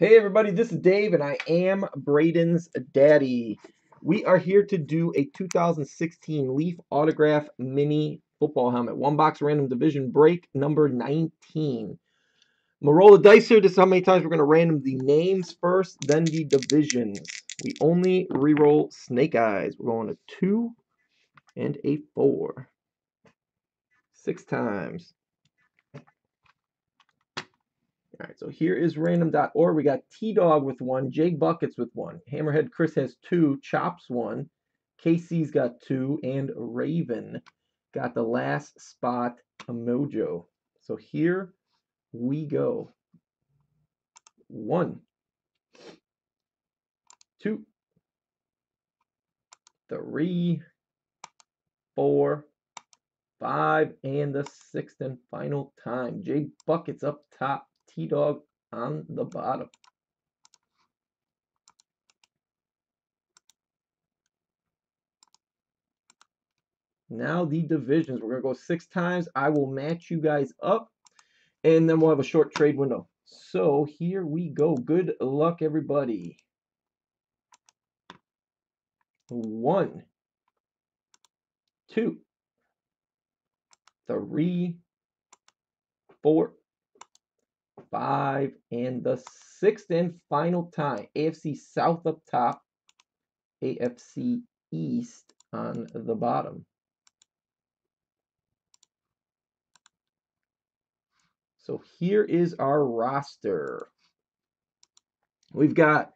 Hey everybody, this is Dave and I am Brayden's daddy. We are here to do a 2016 Leaf Autograph Mini Football Helmet. One box random division break number 19. I'm gonna roll the dice here. This is how many times we're going to random the names first, then the divisions. We only re-roll snake eyes. We're going to two and a four. Six times. All right, so here is random.org. We got T Dog with one, Jake Buckets with one, Hammerhead Chris has two, Chops one, Casey's got two, and Raven got the last spot mojo. So here we go. One, two, three, four, five, and the sixth and final time. Jake Buckets up top. T-Dog on the bottom. Now the divisions. We're going to go six times. I will match you guys up. And then we'll have a short trade window. So here we go. Good luck, everybody. One, two, three, four, five, and the sixth and final time. AFC South up top, AFC East on the bottom. So here is our roster. We've got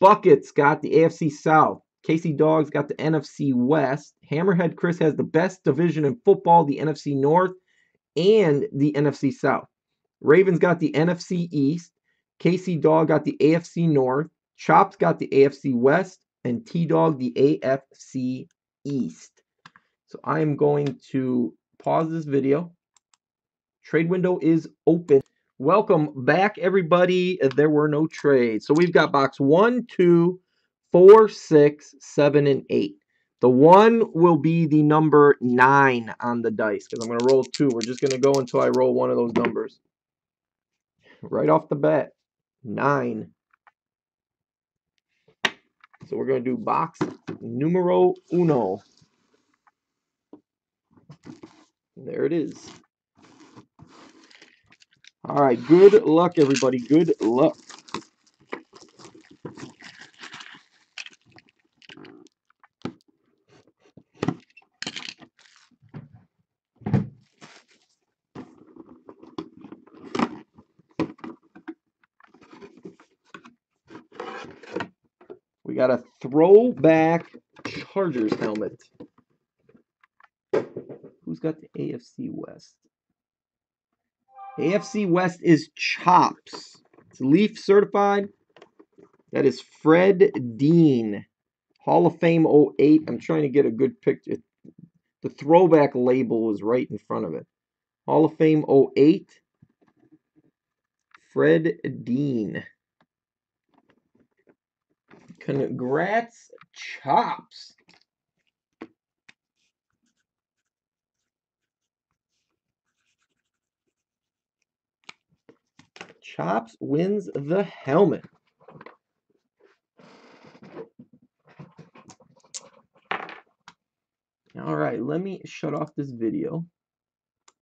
Buckets got the AFC South. Casey Dogs got the NFC West. Hammerhead Chris has the best division in football, the NFC North and the NFC South. Ravens got the NFC East. Casey Dog got the AFC North. Chops got the AFC West. And T Dog the AFC East. So I am going to pause this video. Trade window is open. Welcome back, everybody. There were no trades. So we've got box one, two, four, six, seven, and eight. The one will be the number nine on the dice because I'm going to roll two. We're just going to go until I roll one of those numbers right off the bat. Nine. So we're going to do box numero uno. There it is. All right, good luck, everybody. Good luck. Got a throwback Chargers helmet. Who's got the AFC West? AFC West is Chops. It's Leaf certified. That is Fred Dean. Hall of Fame 08. I'm trying to get a good picture. The throwback label is right in front of it. Hall of Fame 08. Fred Dean. Congrats, Chops. Chops wins the helmet. All right, let me shut off this video.